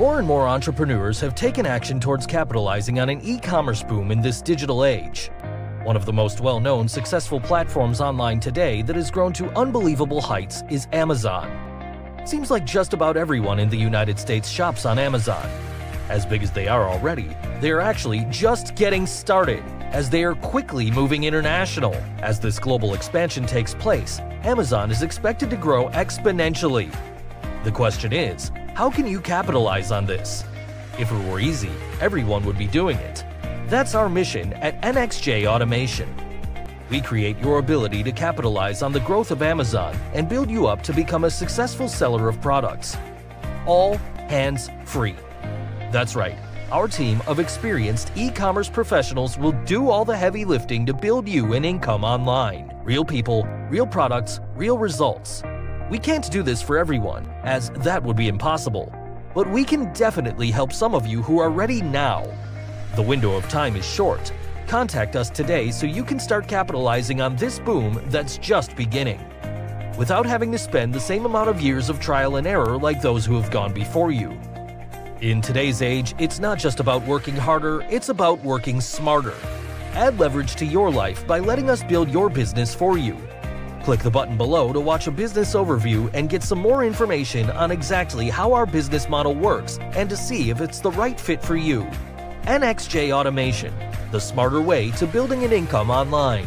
More and more entrepreneurs have taken action towards capitalizing on an e-commerce boom in this digital age. One of the most well-known successful platforms online today that has grown to unbelievable heights is Amazon. Seems like just about everyone in the United States shops on Amazon. As big as they are already, they are actually just getting started, as they are quickly moving international. As this global expansion takes place, Amazon is expected to grow exponentially. The question is, how can you capitalize on this? If it were easy, everyone would be doing it. That's our mission at NXJ Automation. We create your ability to capitalize on the growth of Amazon and build you up to become a successful seller of products. All hands free. That's right, our team of experienced e commerce professionals will do all the heavy lifting to build you an income online. Real people, real products, real results. We can't do this for everyone, as that would be impossible. But we can definitely help some of you who are ready now. The window of time is short. Contact us today so you can start capitalizing on this boom that's just beginning. Without having to spend the same amount of years of trial and error like those who have gone before you. In today's age, it's not just about working harder, it's about working smarter. Add leverage to your life by letting us build your business for you. Click the button below to watch a business overview and get some more information on exactly how our business model works and to see if it's the right fit for you. NXJ Automation, the smarter way to building an income online.